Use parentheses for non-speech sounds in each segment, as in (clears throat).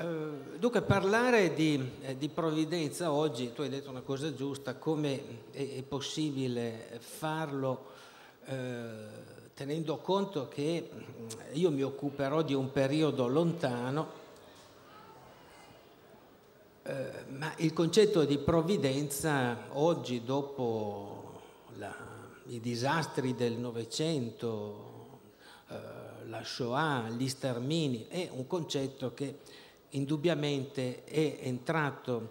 Eh, dunque, parlare di, eh, di, provvidenza oggi, tu hai detto una cosa giusta, come è, è possibile farlo eh, tenendo conto che mm, io mi occuperò di un periodo lontano, eh, ma il concetto di provvidenza oggi, dopo la, i disastri del Novecento, la Shoah, gli stermini, è un concetto che indubbiamente è entrato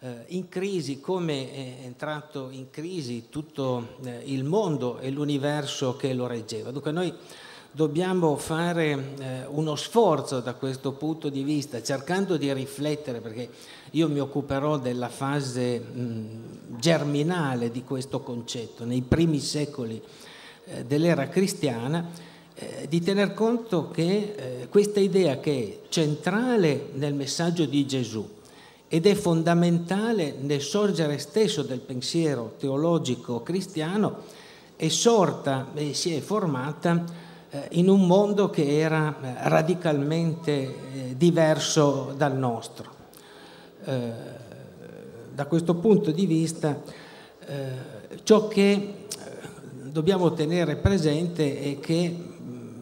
eh, in crisi come è entrato in crisi tutto eh, il mondo e l'universo che lo reggeva. Dunque noi dobbiamo fare eh, uno sforzo da questo punto di vista, cercando di riflettere, perché io mi occuperò della fase mh, germinale di questo concetto, nei primi secoli eh, dell'era cristiana, eh, di tener conto che eh, questa idea che è centrale nel messaggio di Gesù ed è fondamentale nel sorgere stesso del pensiero teologico cristiano è sorta e si è formata eh, in un mondo che era eh, radicalmente diverso dal nostro. Da questo punto di vista ciò che dobbiamo tenere presente è che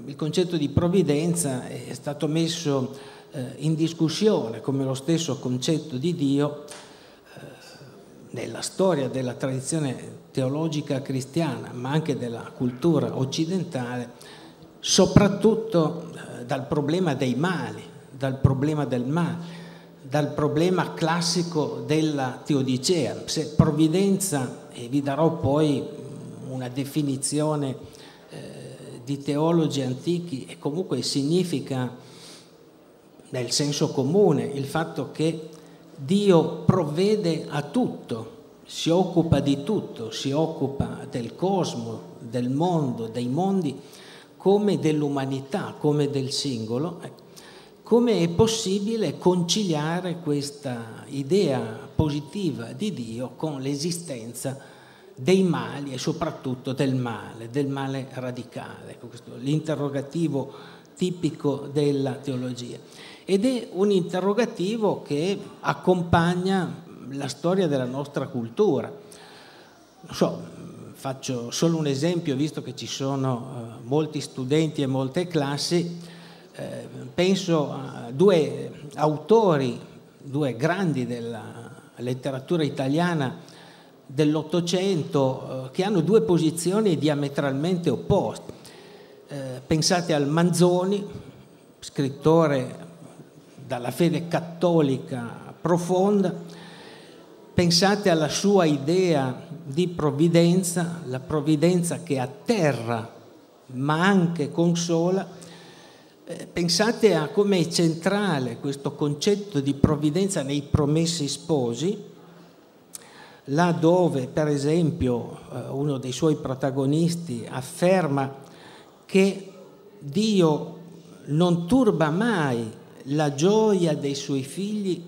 il concetto di provvidenza è stato messo eh, in discussione come lo stesso concetto di Dio eh, nella storia della tradizione teologica cristiana, ma anche della cultura occidentale, soprattutto eh, dal problema dei mali, dal problema del male, dal problema classico della teodicea. Se provvidenza, e vi darò poi una definizione di teologi antichi e comunque significa nel senso comune il fatto che Dio provvede a tutto, si occupa di tutto, si occupa del cosmo, del mondo, dei mondi, come dell'umanità, come del singolo. Come è possibile conciliare questa idea positiva di Dio con l'esistenza dei mali e soprattutto del male, del male radicale. Ecco, l'interrogativo tipico della teologia. Ed è un interrogativo che accompagna la storia della nostra cultura. So, faccio solo un esempio, visto che ci sono uh, molti studenti e molte classi, eh, penso a due autori, due grandi della letteratura italiana, dell'Ottocento eh, che hanno due posizioni diametralmente opposte. Eh, pensate al Manzoni, scrittore dalla fede cattolica profonda, pensate alla sua idea di provvidenza, la provvidenza che atterra ma anche consola, eh, pensate a come è centrale questo concetto di provvidenza nei promessi sposi, là dove per esempio eh, uno dei suoi protagonisti afferma che Dio non turba mai la gioia dei suoi figli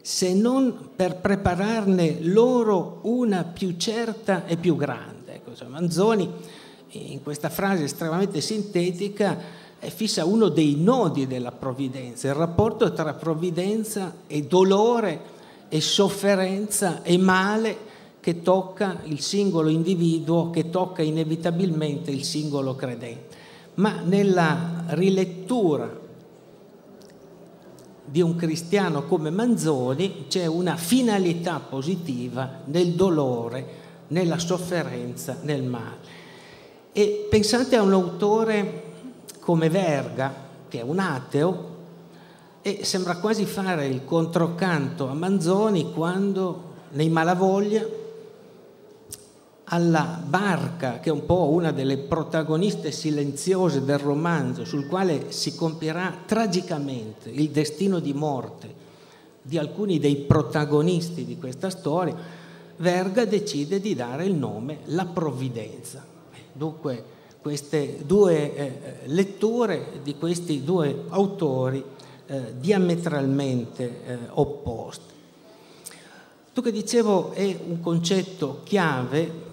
se non per prepararne loro una più certa e più grande. Ecco, Manzoni in questa frase estremamente sintetica fissa uno dei nodi della provvidenza, il rapporto tra provvidenza e dolore e sofferenza e male che tocca il singolo individuo, che tocca inevitabilmente il singolo credente. Ma nella rilettura di un cristiano come Manzoni c'è una finalità positiva nel dolore, nella sofferenza, nel male. E pensate a un autore come Verga, che è un ateo, e sembra quasi fare il controcanto a Manzoni quando nei Malavoglia alla barca, che è un po' una delle protagoniste silenziose del romanzo, sul quale si compierà tragicamente il destino di morte di alcuni dei protagonisti di questa storia, Verga decide di dare il nome La Provvidenza. Dunque queste due eh, letture di questi due autori eh, diametralmente eh, opposte. Tu che dicevo è un concetto chiave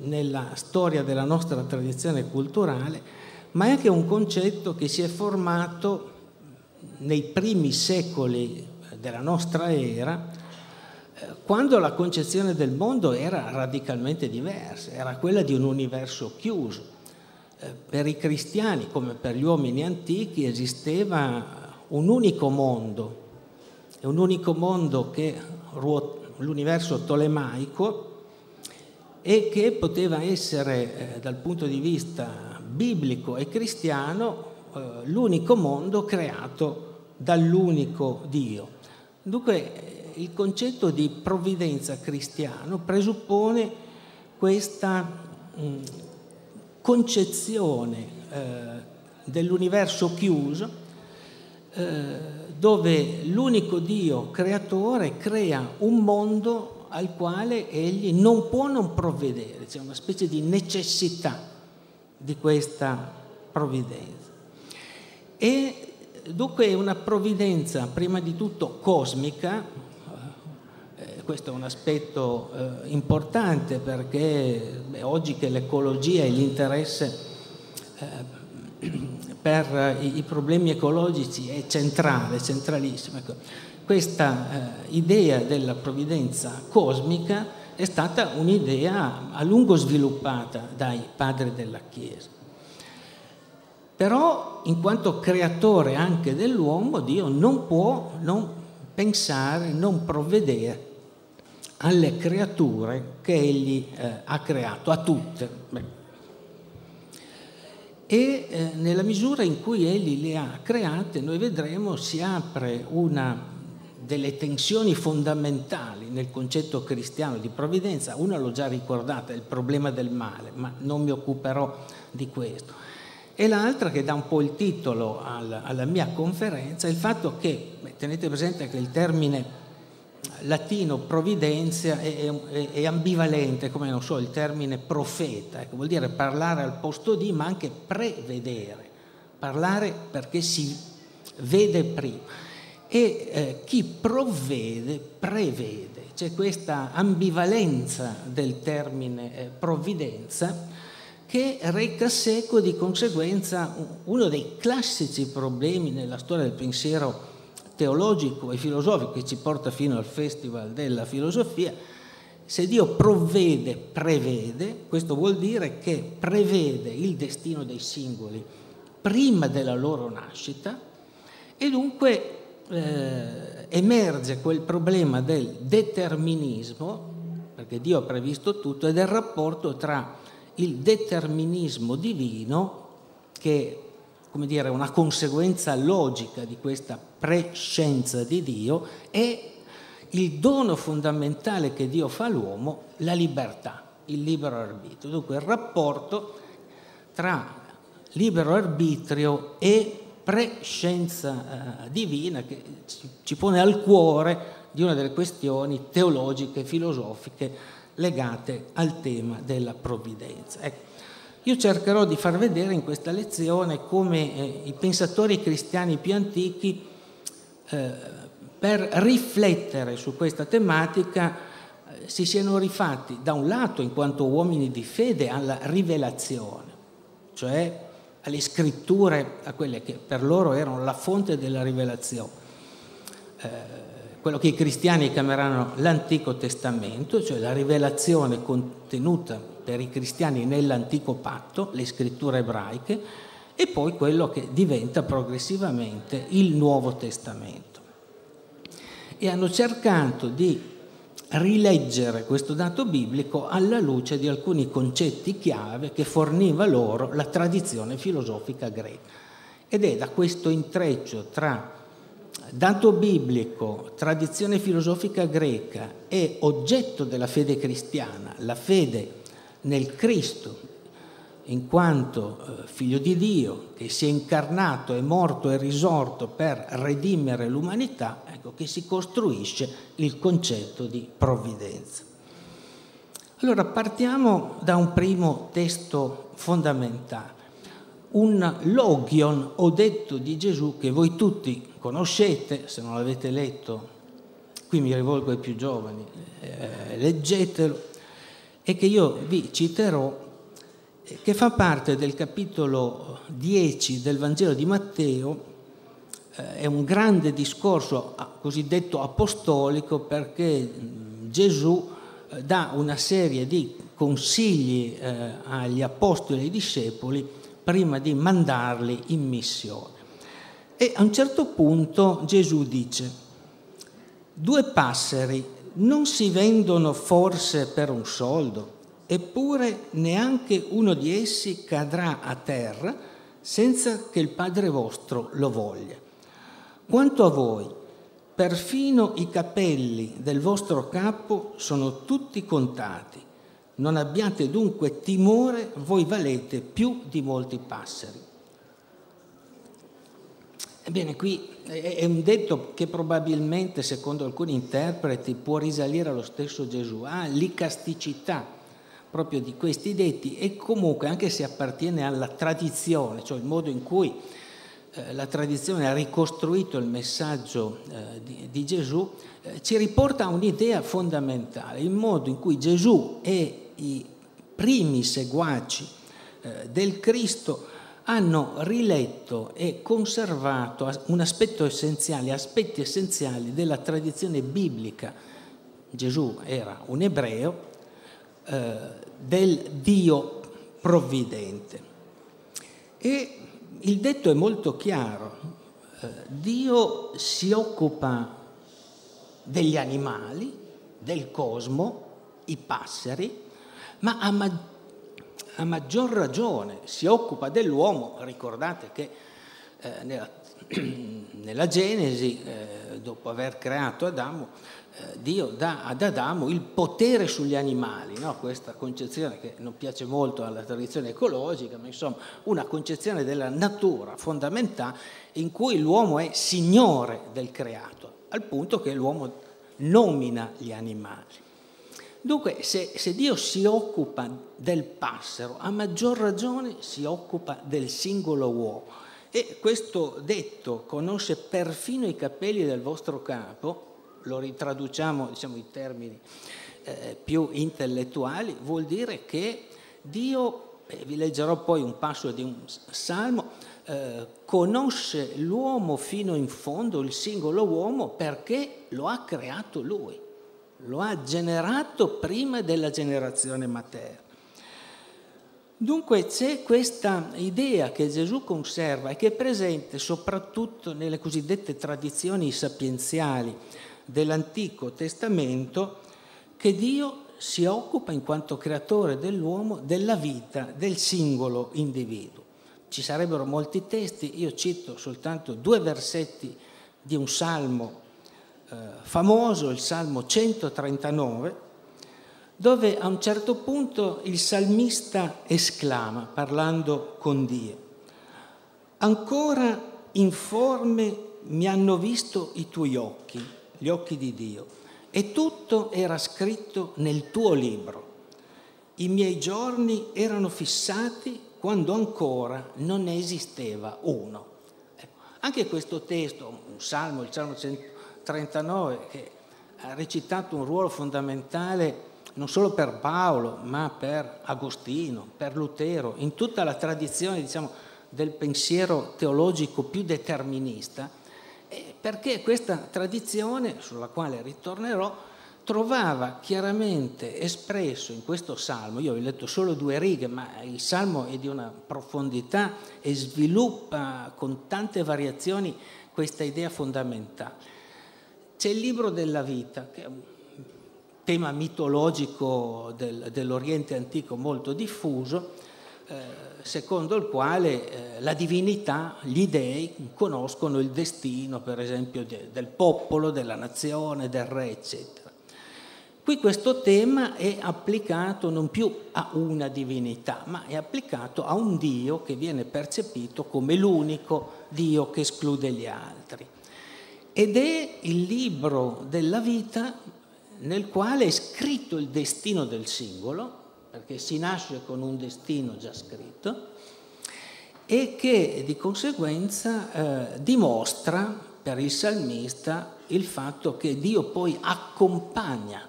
nella storia della nostra tradizione culturale, ma è anche un concetto che si è formato nei primi secoli della nostra era, eh, quando la concezione del mondo era radicalmente diversa, era quella di un universo chiuso. Eh, per i cristiani, come per gli uomini antichi, esisteva un unico mondo, un unico mondo che l'universo tolemaico e che poteva essere eh, dal punto di vista biblico e cristiano eh, l'unico mondo creato dall'unico Dio. Dunque il concetto di provvidenza cristiano presuppone questa mh, concezione eh, dell'universo chiuso eh, dove l'unico Dio creatore crea un mondo al quale egli non può non provvedere, c'è una specie di necessità di questa provvidenza. E dunque è una provvidenza prima di tutto cosmica, eh, questo è un aspetto eh, importante perché beh, oggi che l'ecologia e l'interesse eh, per i, i problemi ecologici è centrale, centralissimo. Ecco, questa eh, idea della provvidenza cosmica è stata un'idea a lungo sviluppata dai padri della Chiesa. Però, in quanto creatore anche dell'uomo, Dio non può non pensare, non provvedere alle creature che egli eh, ha creato, a tutte. Beh, e eh, nella misura in cui egli le ha create noi vedremo si apre una delle tensioni fondamentali nel concetto cristiano di provvidenza, una l'ho già ricordata, il problema del male, ma non mi occuperò di questo. E l'altra che dà un po' il titolo alla, mia conferenza è il fatto che, tenete presente che il termine latino provvidenzia è, è, è, ambivalente, come non so, il termine profeta, ecco, vuol dire parlare al posto di, ma anche prevedere, parlare perché si vede prima. E eh, chi provvede, prevede, c'è questa ambivalenza del termine eh, provvidenza che reca seco di conseguenza uno dei classici problemi nella storia del pensiero teologico e filosofico che ci porta fino al Festival della filosofia, se Dio provvede, prevede, questo vuol dire che prevede il destino dei singoli prima della loro nascita e dunque eh, emerge quel problema del determinismo, perché Dio ha previsto tutto, e del rapporto tra il determinismo divino che come dire, una conseguenza logica di questa prescienza di Dio è il dono fondamentale che Dio fa all'uomo, la libertà, il libero arbitrio. Dunque il rapporto tra libero arbitrio e prescienza eh, divina che ci pone al cuore di una delle questioni teologiche, filosofiche legate al tema della provvidenza. Ecco. Io cercherò di far vedere in questa lezione come eh, i pensatori cristiani più antichi, eh, per riflettere su questa tematica, eh, si siano rifatti da un lato in quanto uomini di fede alla rivelazione, cioè alle scritture, a quelle che per loro erano la fonte della rivelazione, eh, quello che i cristiani chiameranno l'Antico Testamento, cioè la rivelazione contenuta per i cristiani nell'antico patto, le scritture ebraiche, e poi quello che diventa progressivamente il Nuovo Testamento. E hanno cercato di rileggere questo dato biblico alla luce di alcuni concetti chiave che forniva loro la tradizione filosofica greca. Ed è da questo intreccio tra dato biblico, tradizione filosofica greca e oggetto della fede cristiana, la fede nel Cristo, in quanto eh, figlio di Dio, che si è incarnato, è morto e risorto per redimere l'umanità, ecco che si costruisce il concetto di provvidenza. Allora partiamo da un primo testo fondamentale, un logion o detto di Gesù che voi tutti conoscete, se non l'avete letto, qui mi rivolgo ai più giovani, eh, leggetelo, e che io vi citerò, che fa parte del capitolo 10 del Vangelo di Matteo, eh, è un grande discorso cosiddetto apostolico perché Gesù eh, dà una serie di consigli eh, agli apostoli e ai discepoli prima di mandarli in missione. E a un certo punto Gesù dice, due passeri non si vendono forse per un soldo, eppure neanche uno di essi cadrà a terra senza che il Padre vostro lo voglia. Quanto a voi, perfino i capelli del vostro capo sono tutti contati. Non abbiate dunque timore, voi valete più di molti passeri. Ebbene, qui è un detto che probabilmente, secondo alcuni interpreti, può risalire allo stesso Gesù, ha ah, l'icasticità proprio di questi detti e comunque, anche se appartiene alla tradizione, cioè il modo in cui eh, la tradizione ha ricostruito il messaggio eh, di, di, Gesù, eh, ci riporta a un'idea fondamentale, il modo in cui Gesù e i primi seguaci eh, del Cristo hanno riletto e conservato un aspetto essenziale, aspetti essenziali della tradizione biblica. Gesù era un ebreo eh, del Dio provvidente. E il detto è molto chiaro, eh, Dio si occupa degli animali, del cosmo, i passeri, ma a, ma- a maggior ragione si occupa dell'uomo. Ricordate che eh, nella, (clears throat) nella, Genesi, eh, dopo aver creato Adamo, eh, Dio dà ad Adamo il potere sugli animali, no? questa concezione che non piace molto alla tradizione ecologica, ma insomma una concezione della natura fondamentale in cui l'uomo è signore del creato, al punto che l'uomo nomina gli animali. Dunque, se, se Dio si occupa del passero, a maggior ragione si occupa del singolo uomo. E questo detto conosce perfino i capelli del vostro capo, lo ritraduciamo diciamo, in termini eh, più intellettuali, vuol dire che Dio, eh, vi leggerò poi un passo di un salmo, eh, conosce l'uomo fino in fondo, il singolo uomo, perché lo ha creato lui, lo ha generato prima della generazione materna. Dunque c'è questa idea che Gesù conserva e che è presente soprattutto nelle cosiddette tradizioni sapienziali dell'Antico Testamento che Dio si occupa in quanto creatore dell'uomo della vita del singolo individuo. Ci sarebbero molti testi, io cito soltanto due versetti di un salmo famoso, il Salmo 139, dove a un certo punto il salmista esclama, parlando con Dio, ancora informe mi hanno visto i tuoi occhi gli occhi di Dio. E tutto era scritto nel tuo libro. I miei giorni erano fissati quando ancora non ne esisteva uno. Ecco, anche questo testo, un salmo, il salmo 139, che ha recitato un ruolo fondamentale non solo per Paolo, ma per Agostino, per Lutero, in tutta la tradizione diciamo, del pensiero teologico più determinista, perché questa tradizione, sulla quale ritornerò, trovava chiaramente espresso in questo salmo, io ho letto solo due righe, ma il salmo è di una profondità e sviluppa con tante variazioni questa idea fondamentale. C'è il libro della vita, che è un tema mitologico del, dell'Oriente antico molto diffuso, eh, secondo il quale eh, la divinità, gli dei, conoscono il destino, per esempio, de, del popolo, della nazione, del re, eccetera. Qui questo tema è applicato non più a una divinità, ma è applicato a un Dio che viene percepito come l'unico Dio che esclude gli altri. Ed è il libro della vita nel quale è scritto il destino del singolo, perché si nasce con un destino già scritto e che di conseguenza eh, dimostra per il salmista il fatto che Dio poi accompagna,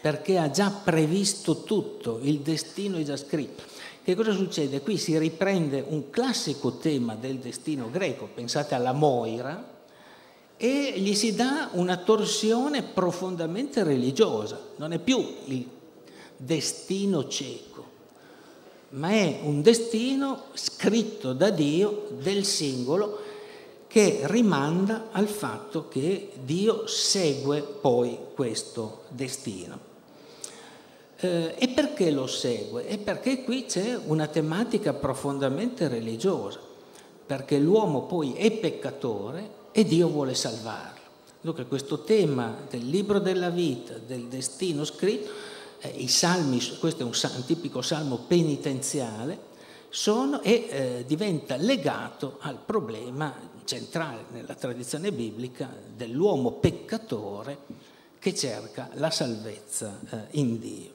perché ha già previsto tutto, il destino è già scritto. che cosa succede? Qui si riprende un classico tema del destino greco, pensate alla Moira, e gli si dà una torsione profondamente religiosa, non è più il destino cieco, ma è un destino scritto da Dio del singolo che rimanda al fatto che Dio segue poi questo destino. Eh, e perché lo segue? E perché qui c'è una tematica profondamente religiosa, perché l'uomo poi è peccatore e Dio vuole salvarlo. Dunque questo tema del libro della vita, del destino scritto, eh, i salmi, questo è un, un tipico salmo penitenziale, sono, e eh, diventa legato al problema centrale nella tradizione biblica dell'uomo peccatore che cerca la salvezza eh, in Dio.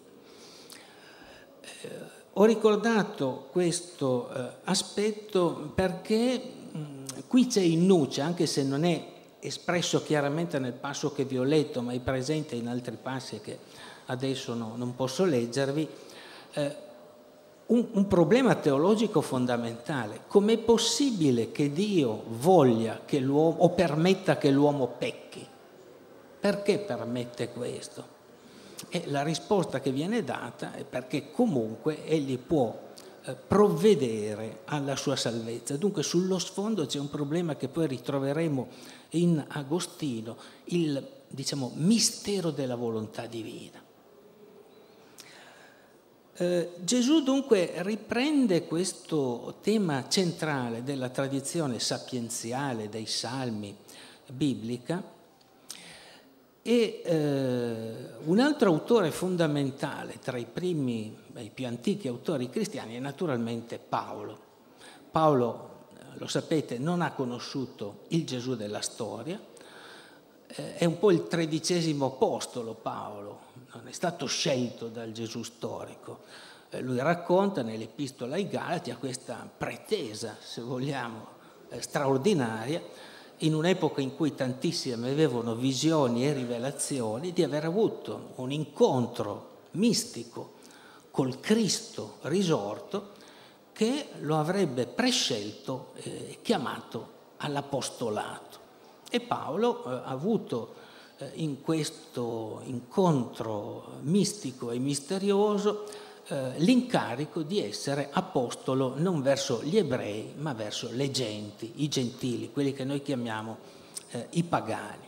Eh, ho ricordato questo eh, aspetto perché qui c'è in nuce, anche se non è espresso chiaramente nel passo che vi ho letto, ma è presente in altri passi che adesso no, non posso leggervi, eh, un, un, problema teologico fondamentale. Com'è possibile che Dio voglia che l'uomo o permetta che l'uomo pecchi? Perché permette questo? E la risposta che viene data è perché comunque egli può provvedere alla sua salvezza. Dunque sullo sfondo c'è un problema che poi ritroveremo in Agostino, il diciamo, mistero della volontà divina. Eh, Gesù dunque riprende questo tema centrale della tradizione sapienziale dei salmi biblica e eh, un altro autore fondamentale tra i primi i più antichi autori cristiani è naturalmente Paolo. Paolo, eh, lo sapete, non ha conosciuto il Gesù della storia, eh, è un po' il tredicesimo apostolo Paolo, non è stato scelto dal Gesù storico. Eh, lui racconta nell'epistola ai Galati a questa pretesa, se vogliamo, straordinaria, in un'epoca in cui tantissimi avevano visioni e rivelazioni, di aver avuto un incontro mistico col Cristo risorto che lo avrebbe prescelto e eh, chiamato all'apostolato. E Paolo eh, ha avuto eh, in questo incontro mistico e misterioso eh, l'incarico di essere apostolo non verso gli ebrei, ma verso le genti, i gentili, quelli che noi chiamiamo eh, i pagani.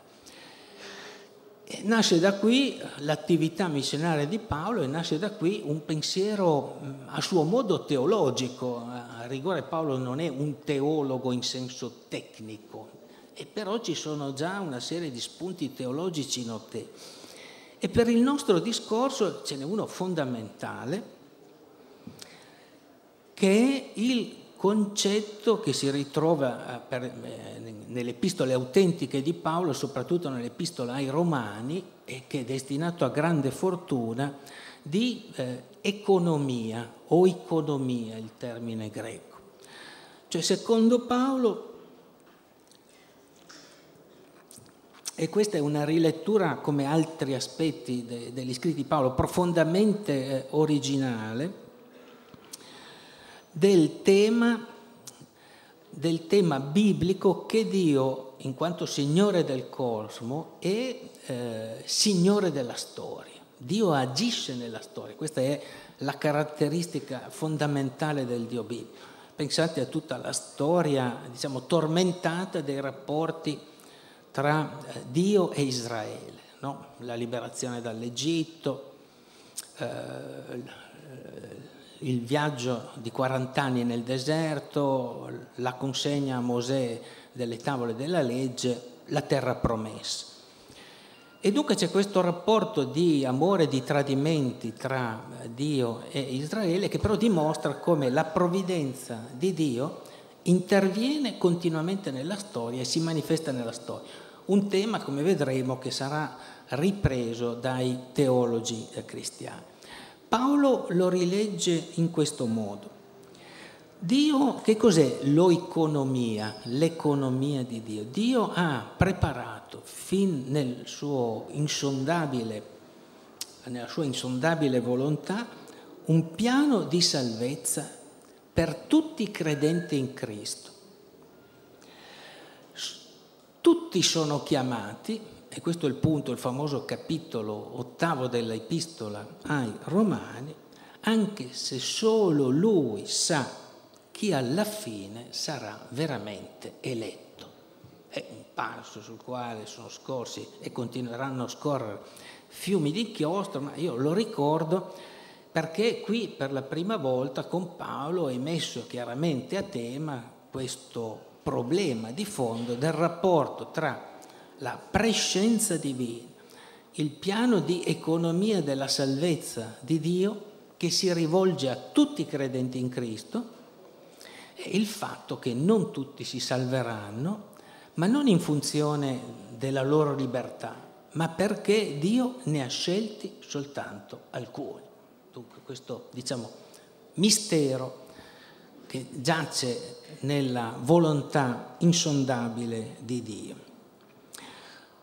Nasce da qui l'attività missionaria di Paolo e nasce da qui un pensiero a suo modo teologico. A rigore Paolo non è un teologo in senso tecnico, e però ci sono già una serie di spunti teologici notevoli. E per il nostro discorso ce n'è uno fondamentale, che è il concetto che si ritrova eh, per, eh, nelle epistole autentiche di Paolo, soprattutto nell'epistola ai Romani, e che è destinato a grande fortuna, di eh, economia o economia, il termine greco. Cioè, secondo Paolo, e questa è una rilettura come altri aspetti de, degli scritti di Paolo, profondamente eh, originale, del tema, del tema biblico che Dio, in quanto Signore del cosmo, è eh, Signore della storia. Dio agisce nella storia, questa è la caratteristica fondamentale del Dio biblico. Pensate a tutta la storia, diciamo, tormentata dei rapporti tra eh, Dio e Israele, no? la liberazione dall'Egitto, eh, il viaggio di 40 anni nel deserto, la consegna a Mosè delle tavole della legge, la terra promessa. E dunque c'è questo rapporto di amore e di tradimenti tra Dio e Israele che però dimostra come la provvidenza di Dio interviene continuamente nella storia e si manifesta nella storia. Un tema, come vedremo, che sarà ripreso dai teologi cristiani. Paolo lo rilegge in questo modo. Dio, che cos'è l'oeconomia, l'economia di Dio? Dio ha preparato fin nel nella sua insondabile volontà un piano di salvezza per tutti i credenti in Cristo. Tutti sono chiamati, e questo è il punto, il famoso capitolo ottavo dell'epistola ai Romani, anche se solo lui sa chi alla fine sarà veramente eletto. È un passo sul quale sono scorsi e continueranno a scorrere fiumi di inchiostro, ma io lo ricordo perché qui per la prima volta con Paolo è messo chiaramente a tema questo problema di fondo del rapporto tra la prescenza divina, il piano di economia della salvezza di Dio che si rivolge a tutti i credenti in Cristo e il fatto che non tutti si salveranno, ma non in funzione della loro libertà, ma perché Dio ne ha scelti soltanto alcuni. Dunque questo, diciamo, mistero che giace nella volontà insondabile di Dio.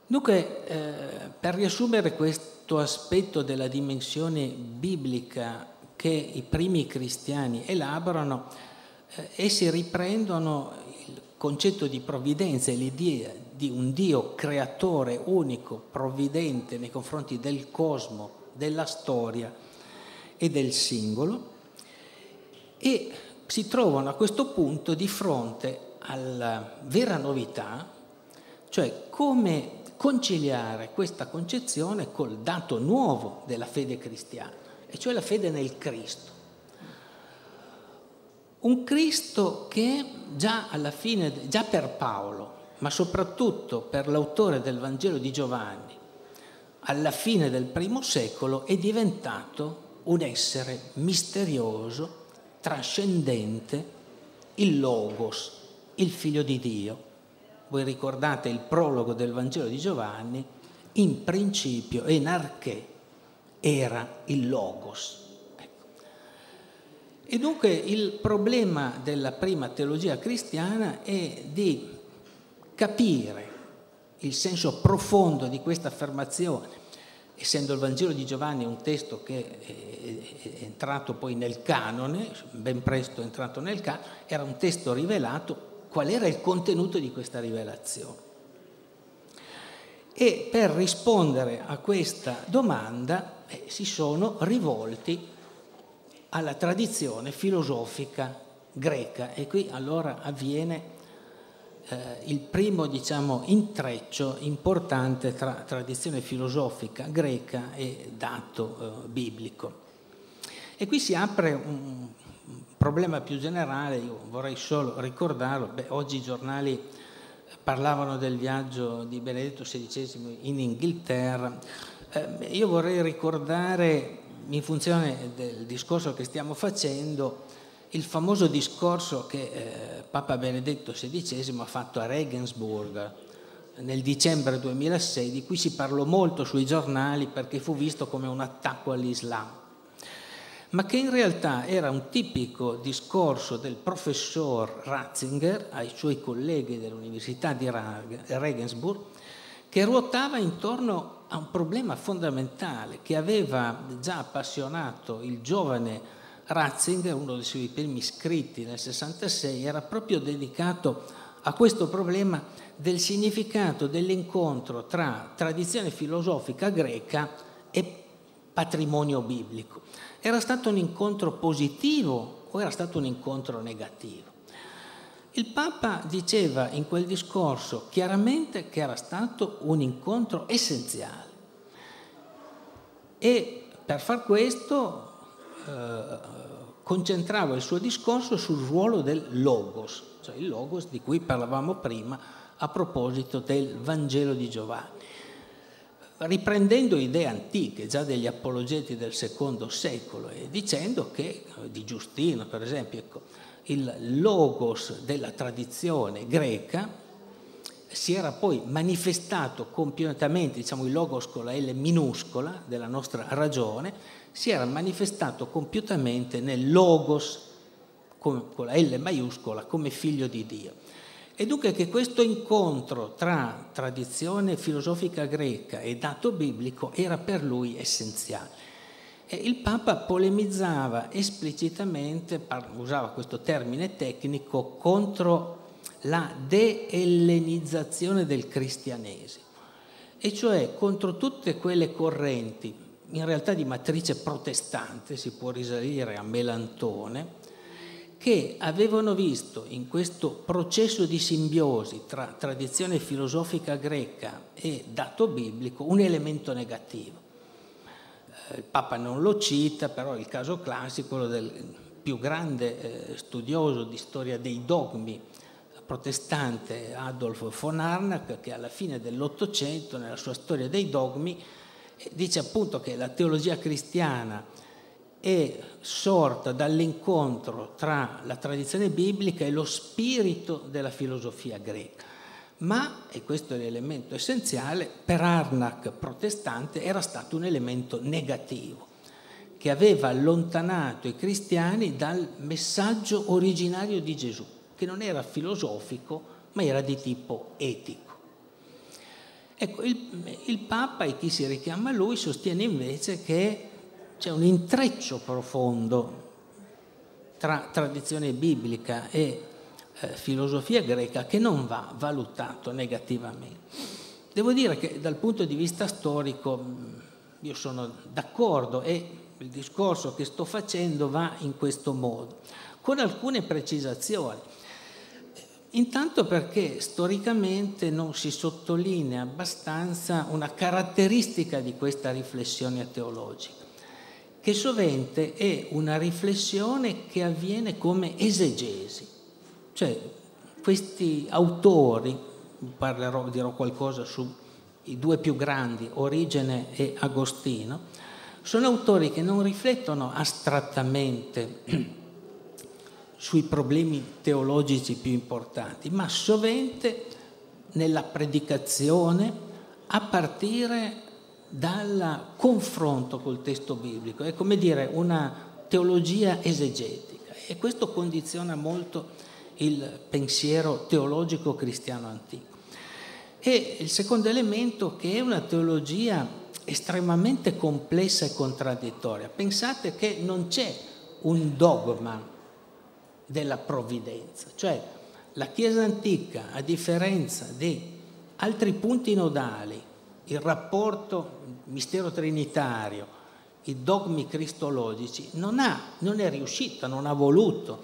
Dunque, eh, per riassumere questo aspetto della dimensione biblica che i primi cristiani elaborano, eh, essi riprendono il concetto di provvidenza e l'idea di un Dio creatore unico, provvidente nei confronti del cosmo, della storia e del singolo, e si trovano a questo punto di fronte alla vera novità, cioè come conciliare questa concezione col dato nuovo della fede cristiana, e cioè la fede nel Cristo. Un Cristo che già alla fine, già per Paolo, ma soprattutto per l'autore del Vangelo di Giovanni, alla fine del primo secolo è diventato un essere misterioso, trascendente, il Logos, il figlio di Dio voi ricordate il prologo del Vangelo di Giovanni, in principio, in arché, era il Logos. Ecco. E dunque il problema della prima teologia cristiana è di capire il senso profondo di questa affermazione, essendo il Vangelo di Giovanni un testo che è entrato poi nel canone, ben presto è entrato nel canone, era un testo rivelato qual era il contenuto di questa rivelazione. E per rispondere a questa domanda eh, si sono rivolti alla tradizione filosofica greca e qui allora avviene eh, il primo diciamo, intreccio importante tra tradizione filosofica greca e dato eh, biblico. E qui si apre un, problema più generale, io vorrei solo ricordarlo, beh, oggi i giornali parlavano del viaggio di Benedetto XVI in Inghilterra, eh, io vorrei ricordare, in funzione del discorso che stiamo facendo, il famoso discorso che eh, Papa Benedetto XVI ha fatto a Regensburg nel dicembre 2006, di cui si parlò molto sui giornali perché fu visto come un attacco all'Islam. Ma che in realtà era un tipico discorso del professor Ratzinger ai suoi colleghi dell'Università di Regensburg, che ruotava intorno a un problema fondamentale che aveva già appassionato il giovane Ratzinger, uno dei suoi primi scritti nel 66, era proprio dedicato a questo problema del significato dell'incontro tra tradizione filosofica greca e patrimonio biblico. Era stato un incontro positivo o era stato un incontro negativo? Il Papa diceva in quel discorso chiaramente che era stato un incontro essenziale e per far questo eh, concentrava il suo discorso sul ruolo del logos, cioè il logos di cui parlavamo prima a proposito del Vangelo di Giovanni. Riprendendo idee antiche, già degli apologeti del secondo secolo, e dicendo che, di Giustino per esempio, ecco, il logos della tradizione greca si era poi manifestato compiutamente, diciamo il logos con la L minuscola della nostra ragione, si era manifestato compiutamente nel logos con la L maiuscola come figlio di Dio. E dunque che questo incontro tra tradizione filosofica greca e dato biblico era per lui essenziale. E il Papa polemizzava esplicitamente, usava questo termine tecnico, contro la de-ellenizzazione del cristianesimo, e cioè contro tutte quelle correnti, in realtà di matrice protestante, si può risalire a Melantone, che avevano visto in questo processo di simbiosi tra tradizione filosofica greca e dato biblico un elemento negativo. Eh, il Papa non lo cita, però il caso classico, quello del più grande eh, studioso di storia dei dogmi protestante Adolf von Arnack, che alla fine dell'Ottocento, nella sua storia dei dogmi, dice appunto che la teologia cristiana è sorta dall'incontro tra la tradizione biblica e lo spirito della filosofia greca. Ma, e questo è l'elemento essenziale, per Arnack protestante era stato un elemento negativo, che aveva allontanato i cristiani dal messaggio originario di Gesù, che non era filosofico, ma era di tipo etico. Ecco, il, il Papa e chi si richiama a lui sostiene invece che c'è un intreccio profondo tra tradizione biblica e eh, filosofia greca che non va valutato negativamente. Devo dire che dal punto di vista storico io sono d'accordo e il discorso che sto facendo va in questo modo, con alcune precisazioni. Intanto perché storicamente non si sottolinea abbastanza una caratteristica di questa riflessione teologica che sovente è una riflessione che avviene come esegesi, cioè questi autori, parlerò, dirò qualcosa sui due più grandi, Origene e Agostino, sono autori che non riflettono astrattamente sui problemi teologici più importanti, ma sovente nella predicazione a partire dal confronto col testo biblico, è come dire una teologia esegetica e questo condiziona molto il pensiero teologico cristiano antico. E il secondo elemento che è una teologia estremamente complessa e contraddittoria. Pensate che non c'è un dogma della provvidenza, cioè la Chiesa antica, a differenza di altri punti nodali, il rapporto mistero trinitario, i dogmi cristologici, non, ha, non è riuscita, non ha voluto,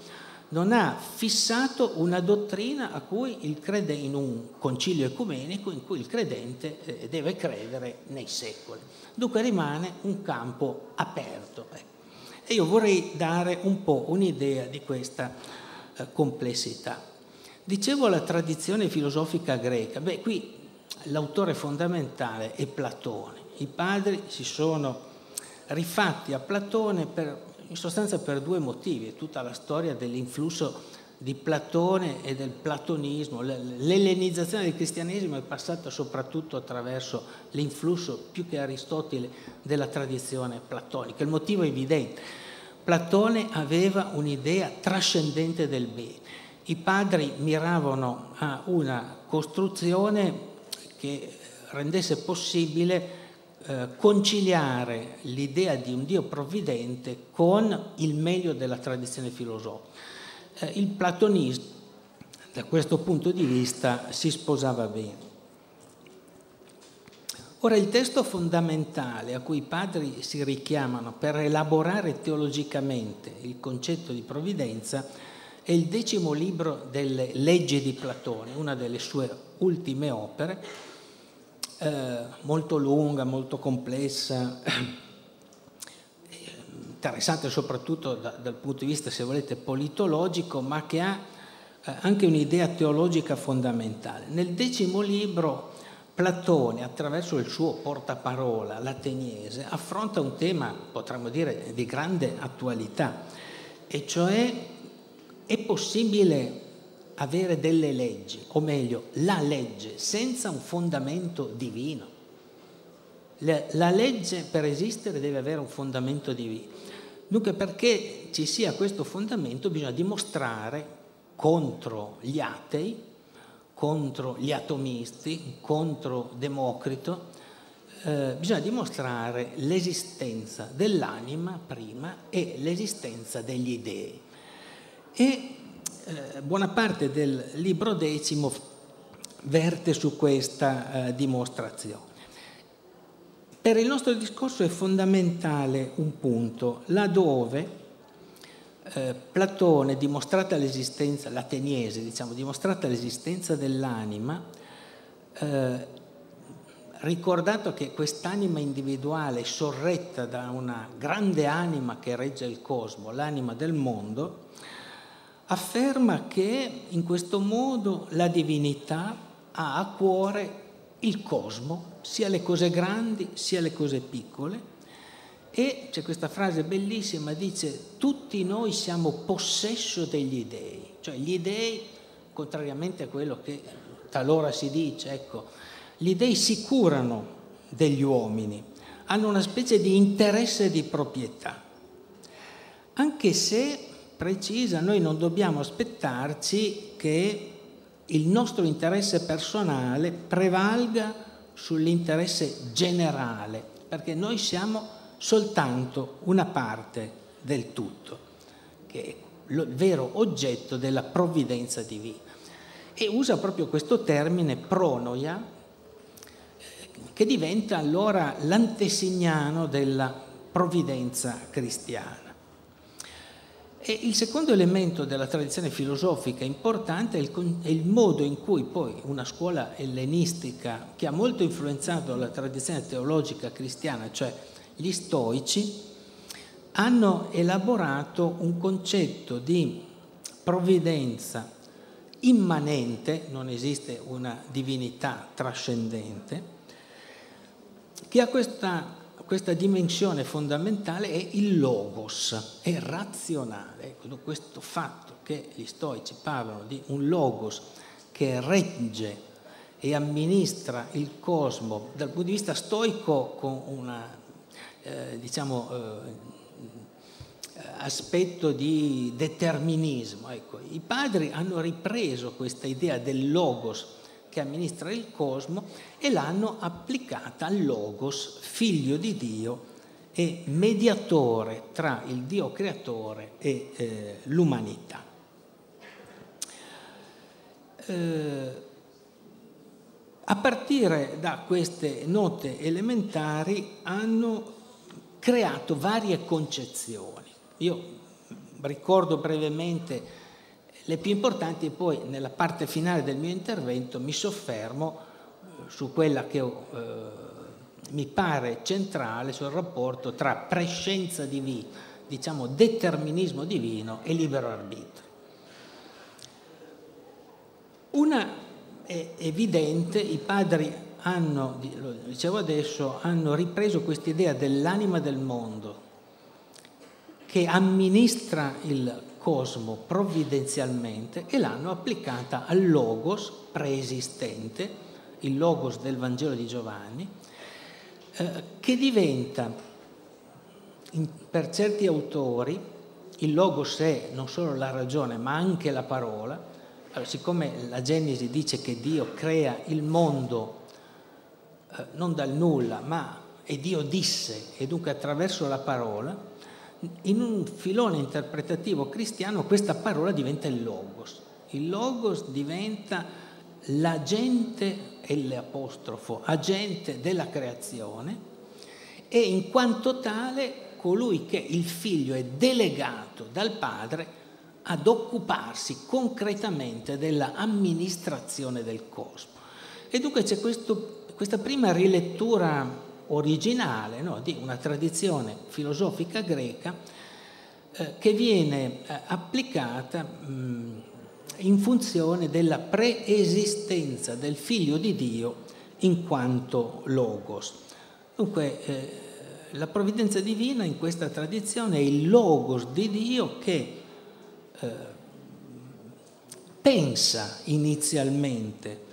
non ha fissato una dottrina a cui il credente, in un concilio ecumenico in cui il credente eh, deve credere nei secoli. Dunque rimane un campo aperto. E io vorrei dare un po' un'idea di questa eh, complessità. Dicevo la tradizione filosofica greca, beh qui l'autore fondamentale è Platone. I padri si sono rifatti a Platone per, in sostanza per due motivi, tutta la storia dell'influsso di Platone e del platonismo, l'ellenizzazione del cristianesimo è passata soprattutto attraverso l'influsso più che Aristotele della tradizione platonica. Il motivo è evidente. Platone aveva un'idea trascendente del bene. I padri miravano a una costruzione che rendesse possibile eh, conciliare l'idea di un Dio provvidente con il meglio della tradizione filosofica. Eh, il platonismo, da questo punto di vista, si sposava bene. Ora, il testo fondamentale a cui i padri si richiamano per elaborare teologicamente il concetto di provvidenza è il decimo libro delle leggi di Platone, una delle sue ultime opere, eh, molto lunga, molto complessa, (clears throat) interessante soprattutto da, dal punto di vista, se volete, politologico, ma che ha eh, anche un'idea teologica fondamentale. Nel decimo libro Platone, attraverso il suo portaparola, l'ateniese, affronta un tema, potremmo dire, di grande attualità, e cioè è possibile avere delle leggi, o meglio, la legge senza un fondamento divino. La legge per esistere deve avere un fondamento divino. Dunque perché ci sia questo fondamento bisogna dimostrare contro gli atei, contro gli atomisti, contro Democrito, eh, bisogna dimostrare l'esistenza dell'anima prima e l'esistenza degli dei. E eh, buona parte del libro decimo verte su questa eh, dimostrazione. Per il nostro discorso è fondamentale un punto, laddove eh, Platone, dimostrata l'esistenza, l'ateniese, diciamo, dimostrata l'esistenza dell'anima, eh, ricordato che quest'anima individuale è sorretta da una grande anima che regge il cosmo, l'anima del mondo, afferma che in questo modo la divinità ha a cuore il cosmo, sia le cose grandi sia le cose piccole, e c'è questa frase bellissima, dice tutti noi siamo possesso degli dei, cioè gli dei, contrariamente a quello che talora si dice, ecco, gli dei si curano degli uomini, hanno una specie di interesse di proprietà, anche se precisa, noi non dobbiamo aspettarci che il nostro interesse personale prevalga sull'interesse generale, perché noi siamo soltanto una parte del tutto, che è il vero oggetto della provvidenza divina. E usa proprio questo termine pronoia, che diventa allora l'antesignano della provvidenza cristiana. E il secondo elemento della tradizione filosofica importante è il, è il, modo in cui poi una scuola ellenistica che ha molto influenzato la tradizione teologica cristiana, cioè gli stoici, hanno elaborato un concetto di provvidenza immanente, non esiste una divinità trascendente, che ha questa questa dimensione fondamentale è il logos, è razionale. Questo fatto che gli stoici parlano di un logos che regge e amministra il cosmo dal punto di vista stoico con un eh, diciamo, eh, aspetto di determinismo. Ecco, I padri hanno ripreso questa idea del logos che amministra il cosmo e l'hanno applicata al Logos, figlio di Dio e mediatore tra il Dio creatore e eh, l'umanità. Eh, a partire da queste note elementari hanno creato varie concezioni. Io ricordo brevemente le più importanti e poi nella parte finale del mio intervento mi soffermo eh, su quella che eh, mi pare centrale sul rapporto tra prescienza divina, diciamo determinismo divino e libero arbitrio. Una è evidente, i padri hanno, lo dicevo adesso, hanno ripreso quest'idea dell'anima del mondo che amministra il cosmo provvidenzialmente e l'hanno applicata al logos preesistente, il logos del Vangelo di Giovanni, eh, che diventa in, per certi autori il logos è non solo la ragione ma anche la parola. Allora, siccome la Genesi dice che Dio crea il mondo eh, non dal nulla, ma e Dio disse, e dunque attraverso la parola, in un filone interpretativo cristiano questa parola diventa il logos. Il logos diventa l'agente, e l'apostrofo, agente della creazione e in quanto tale colui che il figlio è delegato dal padre ad occuparsi concretamente dell'amministrazione del cosmo. E dunque c'è questo, questa prima rilettura originale no? di una tradizione filosofica greca eh, che viene eh, applicata mh, in funzione della preesistenza del figlio di Dio in quanto logos. Dunque eh, la provvidenza divina in questa tradizione è il logos di Dio che eh, pensa inizialmente,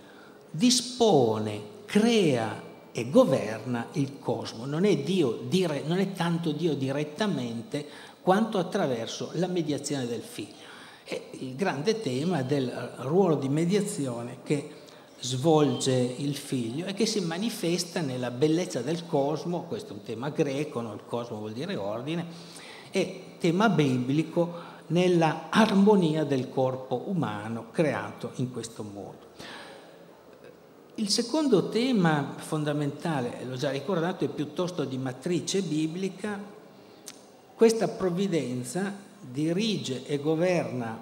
dispone, crea e governa il cosmo. Non è, Dio, dire, non è tanto Dio direttamente quanto attraverso la mediazione del figlio. È il grande tema del ruolo di mediazione che svolge il figlio e che si manifesta nella bellezza del cosmo, questo è un tema greco, no? il cosmo vuol dire ordine, e tema biblico nella armonia del corpo umano creato in questo modo. Il secondo tema fondamentale, l'ho già ricordato, è piuttosto di matrice biblica. Questa provvidenza dirige e governa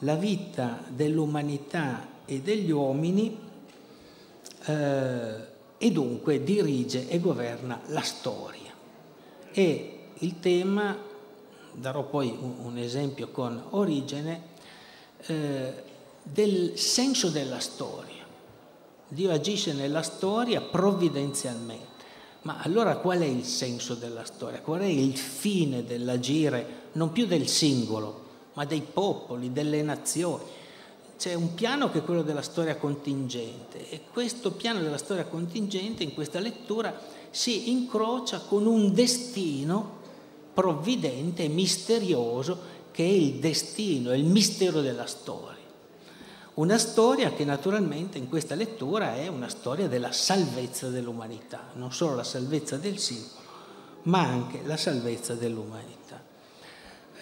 la vita dell'umanità e degli uomini eh, e dunque dirige e governa la storia. E il tema, darò poi un, esempio con origine, eh, del senso della storia. Dio agisce nella storia provvidenzialmente. Ma allora qual è il senso della storia? Qual è il fine dell'agire non più del singolo, ma dei popoli, delle nazioni? C'è un piano che è quello della storia contingente e questo piano della storia contingente in questa lettura si incrocia con un destino provvidente e misterioso che è il destino, è il mistero della storia. Una storia che naturalmente in questa lettura è una storia della salvezza dell'umanità, non solo la salvezza del singolo, ma anche la salvezza dell'umanità.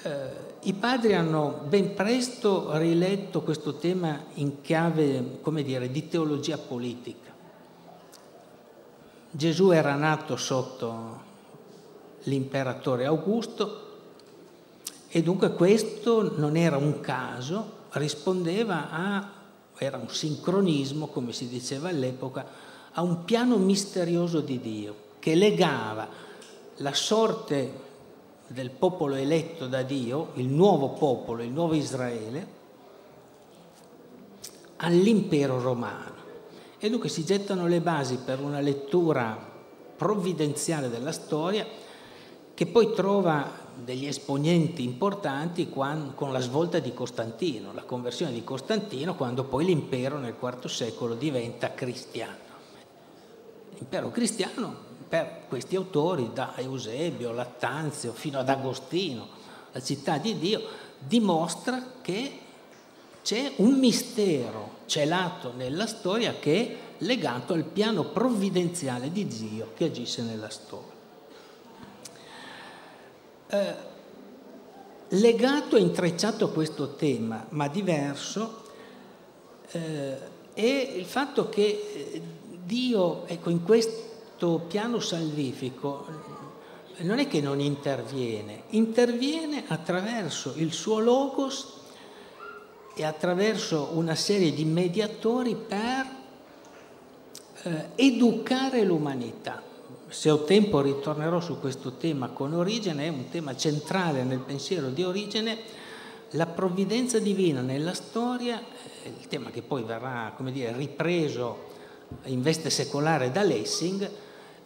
Eh, I padri hanno ben presto riletto questo tema in chiave, come dire, di teologia politica. Gesù era nato sotto l'imperatore Augusto e dunque questo non era un caso, rispondeva a, era un sincronismo, come si diceva all'epoca, a un piano misterioso di Dio che legava la sorte del popolo eletto da Dio, il nuovo popolo, il nuovo Israele, all'impero romano. E dunque si gettano le basi per una lettura provvidenziale della storia che poi trova degli esponenti importanti con la svolta di Costantino, la conversione di Costantino quando poi l'impero nel IV secolo diventa cristiano. L'impero cristiano per questi autori, da Eusebio, Lattanzio fino ad Agostino, la città di Dio, dimostra che c'è un mistero celato nella storia che è legato al piano provvidenziale di Dio che agisce nella storia. Eh, legato e intrecciato a questo tema, ma diverso, eh, è il fatto che eh, Dio, ecco, in questo piano salvifico, non è che non interviene, interviene attraverso il suo logos e attraverso una serie di mediatori per eh, educare l'umanità se ho tempo ritornerò su questo tema con Origene, è un tema centrale nel pensiero di Origene, la provvidenza divina nella storia, il tema che poi verrà dire, ripreso in veste secolare da Lessing,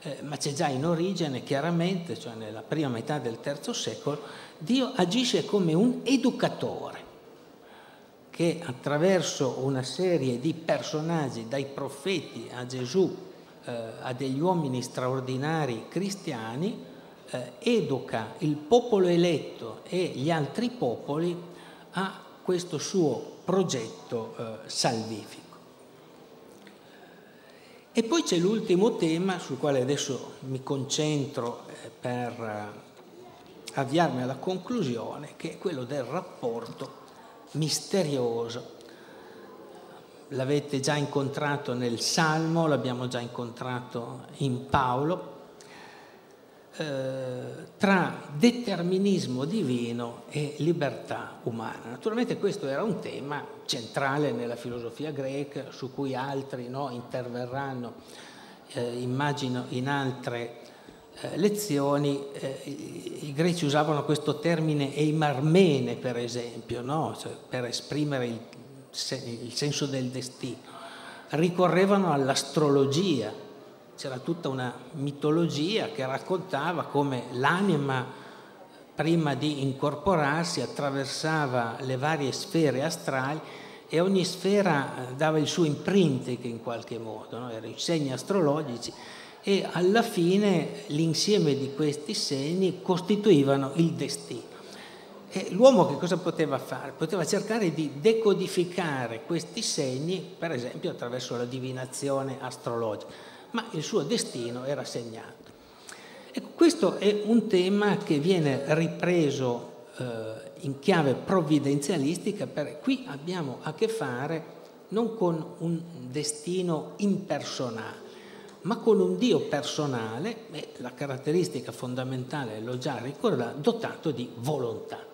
eh, ma c'è già in Origene chiaramente, cioè nella prima metà del terzo secolo, Dio agisce come un educatore che attraverso una serie di personaggi, dai profeti a Gesù, eh, a degli uomini straordinari cristiani, eh, educa il popolo eletto e gli altri popoli a questo suo progetto eh, salvifico. E poi c'è l'ultimo tema sul quale adesso mi concentro eh, per eh, avviarmi alla conclusione, che è quello del rapporto misterioso l'avete già incontrato nel Salmo, l'abbiamo già incontrato in Paolo, eh, tra determinismo divino e libertà umana. Naturalmente questo era un tema centrale nella filosofia greca su cui altri no, interverranno, eh, immagino, in altre eh, lezioni. Eh, i, I, greci usavano questo termine eimarmene, per esempio, no? cioè, per esprimere il il senso del destino, ricorrevano all'astrologia, c'era tutta una mitologia che raccontava come l'anima prima di incorporarsi attraversava le varie sfere astrali e ogni sfera eh, dava il suo imprinting in qualche modo, no? erano i segni astrologici e alla fine l'insieme di questi segni costituivano il destino. E l'uomo che cosa poteva fare? Poteva cercare di decodificare questi segni, per esempio attraverso la divinazione astrologica, ma il suo destino era segnato. Ecco, questo è un tema che viene ripreso eh, in chiave provvidenzialistica, perché qui abbiamo a che fare non con un destino impersonale, ma con un Dio personale, la caratteristica fondamentale, l'ho già ricordato, dotato di volontà.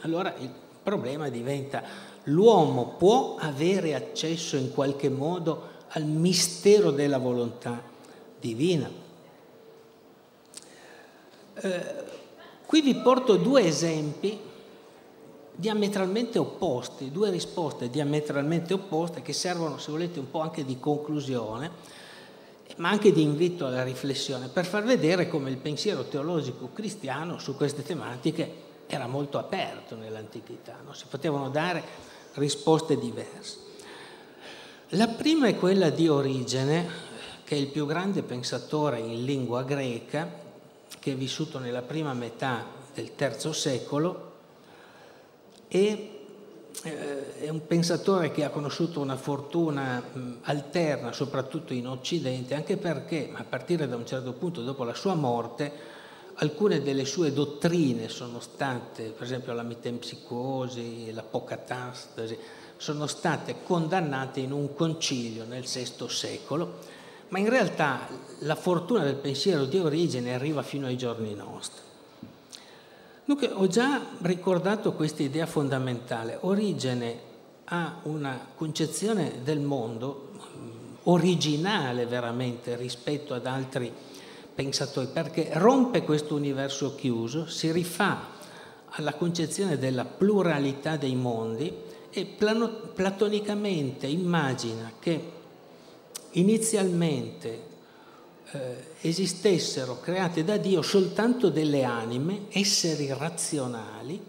Allora il problema diventa l'uomo può avere accesso in qualche modo al mistero della volontà divina. Eh, qui vi porto due esempi diametralmente opposti, due risposte diametralmente opposte che servono, se volete, un po' anche di conclusione, ma anche di invito alla riflessione, per far vedere come il pensiero teologico cristiano su queste tematiche era molto aperto nell'antichità, no? si potevano dare risposte diverse. La prima è quella di Origene, che è il più grande pensatore in lingua greca, che è vissuto nella prima metà del III secolo, e eh, è un pensatore che ha conosciuto una fortuna alterna, soprattutto in Occidente, anche perché a partire da un certo punto dopo la sua morte alcune delle sue dottrine sono state, per esempio la metempsicosi, l'apocatastasi, sono state condannate in un concilio nel VI secolo, ma in realtà la fortuna del pensiero di origine arriva fino ai giorni nostri. Dunque, ho già ricordato questa idea fondamentale. Origine ha una concezione del mondo mm, originale veramente rispetto ad altri pensatori, perché rompe questo universo chiuso, si rifà alla concezione della pluralità dei mondi e platonicamente immagina che inizialmente eh, esistessero create da Dio soltanto delle anime, esseri razionali,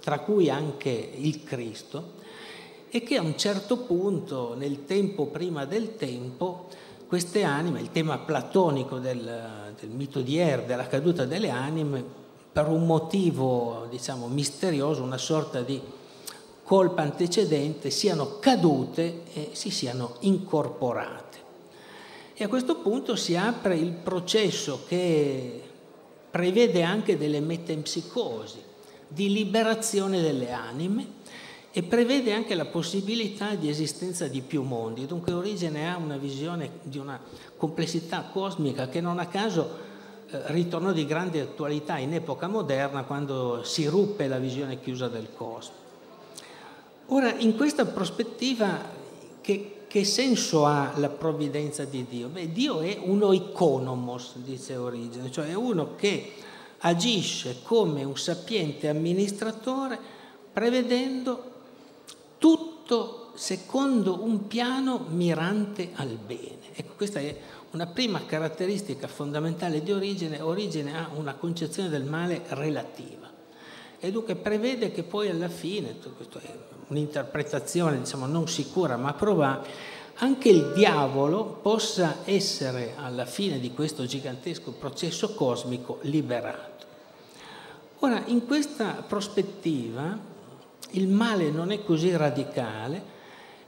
tra cui anche il Cristo, e che a un certo punto, nel tempo prima del tempo, queste anime, il tema platonico del, del mito di Er, della caduta delle anime, per un motivo diciamo misterioso, una sorta di colpa antecedente, siano cadute e si siano incorporate. E a questo punto si apre il processo che prevede anche delle metempsicosi, di liberazione delle anime e prevede anche la possibilità di esistenza di più mondi. Dunque Origene ha una visione di una complessità cosmica che non a caso eh, ritornò di grande attualità in epoca moderna quando si ruppe la visione chiusa del cosmo. Ora, in questa prospettiva che che senso ha la provvidenza di Dio? Beh, Dio è uno iconomos, dice Origine, cioè è uno che agisce come un sapiente amministratore prevedendo tutto secondo un piano mirante al bene. Ecco, questa è una prima caratteristica fondamentale di Origine. Origine ha una concezione del male relativa e dunque prevede che poi alla fine, questo è un'interpretazione diciamo non sicura ma probabile, anche il diavolo possa essere alla fine di questo gigantesco processo cosmico liberato. Ora, in questa prospettiva il male non è così radicale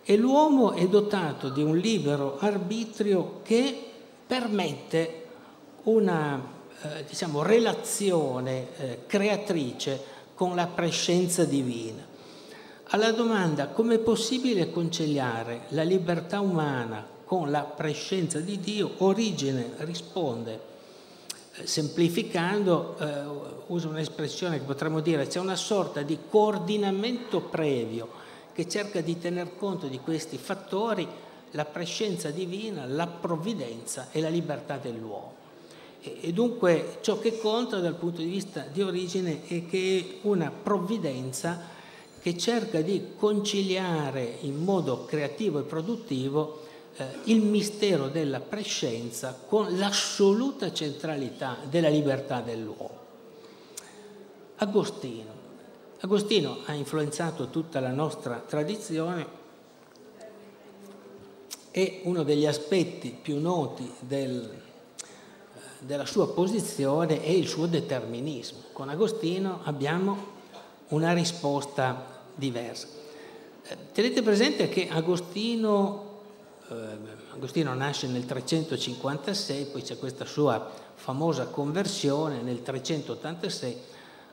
e l'uomo è dotato di un libero arbitrio che permette una eh, diciamo, relazione eh, creatrice con la prescenza divina. Alla domanda come è possibile conciliare la libertà umana con la prescenza di Dio, Origine risponde, semplificando, eh, usa un'espressione che potremmo dire, c'è una sorta di coordinamento previo che cerca di tener conto di questi fattori, la prescenza divina, la provvidenza e la libertà dell'uomo. E, e dunque ciò che conta dal punto di vista di origine è che è una provvidenza che cerca di conciliare in modo creativo e produttivo il mistero della prescenza con l'assoluta centralità della libertà dell'uomo. Agostino. Agostino ha influenzato tutta la nostra tradizione e uno degli aspetti più noti del, della sua posizione è il suo determinismo. Con Agostino abbiamo una risposta diversa. Eh, tenete presente che Agostino, eh, Agostino nasce nel 356, poi c'è questa sua famosa conversione nel 386.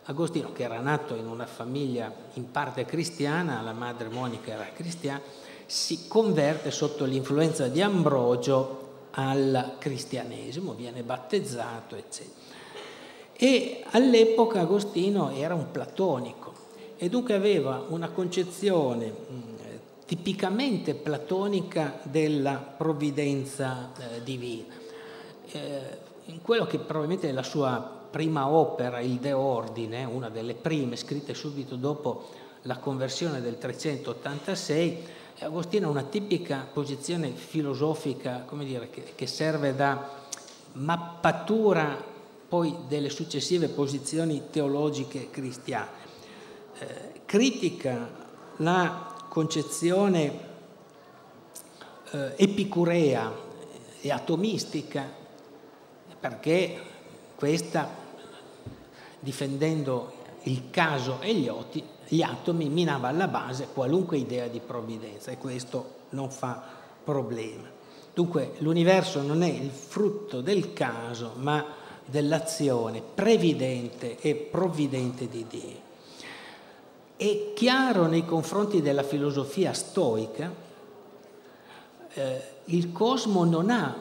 Agostino, che era nato in una famiglia in parte cristiana, la madre Monica era cristiana, si converte sotto l'influenza di Ambrogio al cristianesimo, viene battezzato, eccetera. E all'epoca Agostino era un platonico e dunque aveva una concezione mh, tipicamente platonica della provvidenza eh, divina. Eh, in quello che probabilmente è la sua prima opera, il De Ordine, una delle prime scritte subito dopo la conversione del 386, Agostino ha una tipica posizione filosofica, come dire, che, che serve da mappatura poi delle successive posizioni teologiche cristiane. Eh, critica la concezione eh, epicurea e atomistica perché questa, difendendo il caso e gli, oti, gli atomi, minava alla base qualunque idea di provvidenza e questo non fa problema. Dunque l'universo non è il frutto del caso, ma dell'azione previdente e provvidente di Dio. È chiaro nei confronti della filosofia stoica, eh, il cosmo non ha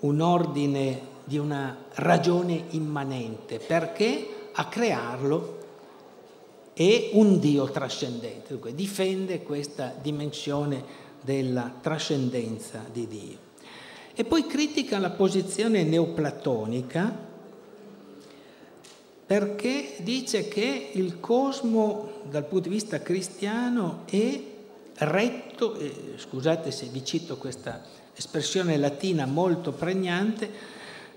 un ordine di una ragione immanente, perché a crearlo è un Dio trascendente, dunque difende questa dimensione della trascendenza di Dio. E poi critica la posizione neoplatonica perché dice che il cosmo dal punto di vista cristiano è retto, eh, scusate se vi cito questa espressione latina molto pregnante,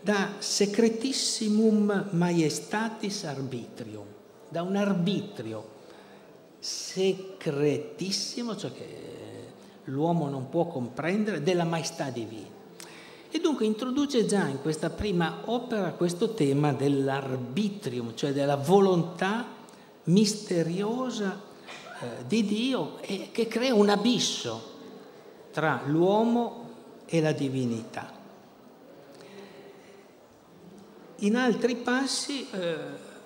da secretissimum maestatis arbitrium, da un arbitrio secretissimo, cioè che l'uomo non può comprendere, della maestà divina. E dunque introduce già in questa prima opera questo tema dell'arbitrium, cioè della volontà misteriosa eh, di Dio e che crea un abisso tra l'uomo e la divinità. In altri passi eh,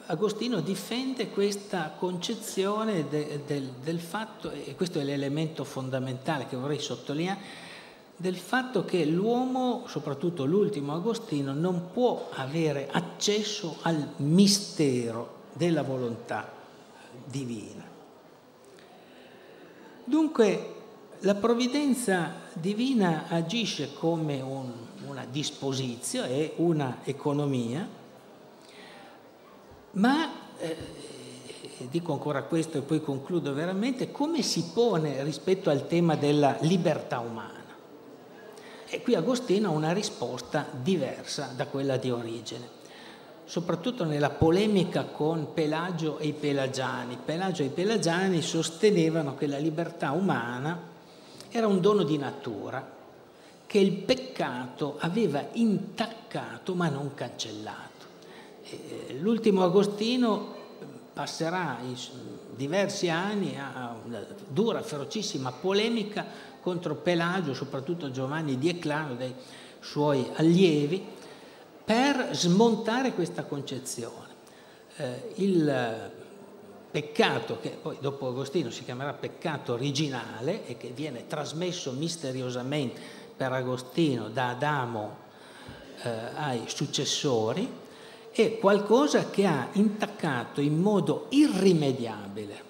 Agostino difende questa concezione de, de, del fatto, e questo è l'elemento fondamentale che vorrei sottolineare, del fatto che l'uomo, soprattutto l'ultimo Agostino, non può avere accesso al mistero della volontà divina. Dunque la provvidenza divina agisce come un una disposizione e una economia, ma eh, dico ancora questo e poi concludo veramente, come si pone rispetto al tema della libertà umana? E qui Agostino ha una risposta diversa da quella di origine, soprattutto nella polemica con Pelagio e i pelagiani. Pelagio e i pelagiani sostenevano che la libertà umana era un dono di natura, che il peccato aveva intaccato ma non cancellato. L'ultimo Agostino passerà diversi anni a una dura, ferocissima polemica contro Pelagio, soprattutto Giovanni di Eclano, dei suoi allievi, per smontare questa concezione. Eh, il peccato, che poi dopo Agostino si chiamerà peccato originale e che viene trasmesso misteriosamente per Agostino da Adamo eh, ai successori, è qualcosa che ha intaccato in modo irrimediabile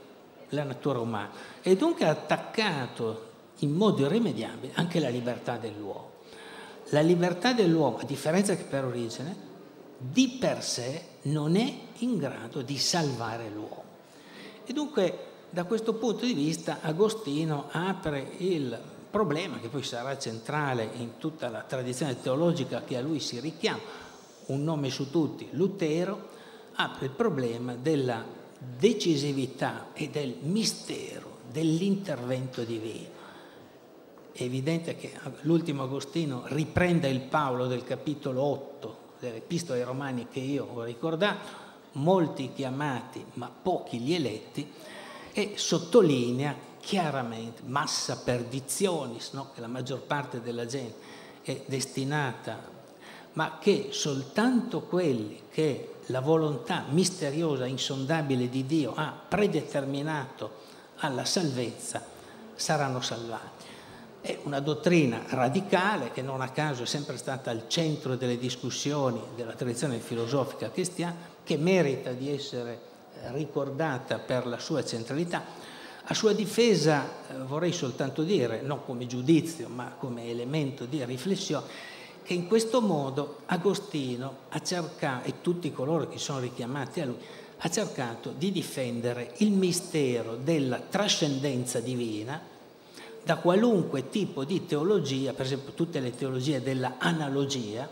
la natura umana e dunque ha attaccato in modo irrimediabile anche la libertà dell'uomo. La libertà dell'uomo, a differenza che per origine, di per sé non è in grado di salvare l'uomo. E dunque da questo punto di vista Agostino apre il problema che poi sarà centrale in tutta la tradizione teologica che a lui si richiama, un nome su tutti, Lutero, apre il problema della decisività e del mistero dell'intervento divino. È evidente che l'ultimo Agostino riprende il Paolo del capitolo 8 dell'Epistola ai Romani che io ho ricordato, molti chiamati ma pochi gli eletti, e sottolinea chiaramente massa perdizionis, no? che la maggior parte della gente è destinata, ma che soltanto quelli che la volontà misteriosa, insondabile di Dio ha predeterminato alla salvezza saranno salvati. È una dottrina radicale che non a caso è sempre stata al centro delle discussioni della tradizione filosofica cristiana, che merita di essere eh, ricordata per la sua centralità. A sua difesa eh, vorrei soltanto dire, non come giudizio ma come elemento di riflessione, che in questo modo Agostino ha cercato, e tutti coloro che sono richiamati a lui, ha cercato di difendere il mistero della trascendenza divina da qualunque tipo di teologia, per esempio tutte le teologie della analogia,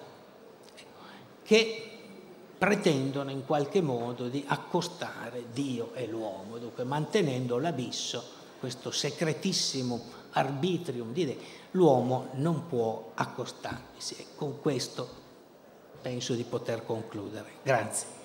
che pretendono in qualche modo di accostare Dio e l'uomo, dunque mantenendo l'abisso, questo segretissimo arbitrium di Dio, l'uomo non può accostarsi. E con questo penso di poter concludere. Grazie.